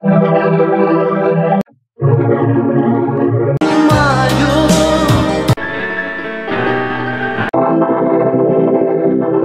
Música